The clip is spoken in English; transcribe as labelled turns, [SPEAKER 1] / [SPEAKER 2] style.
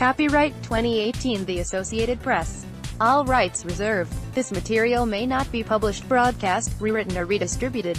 [SPEAKER 1] Copyright 2018 The Associated Press. All rights reserved. This material may not be published, broadcast, rewritten or redistributed.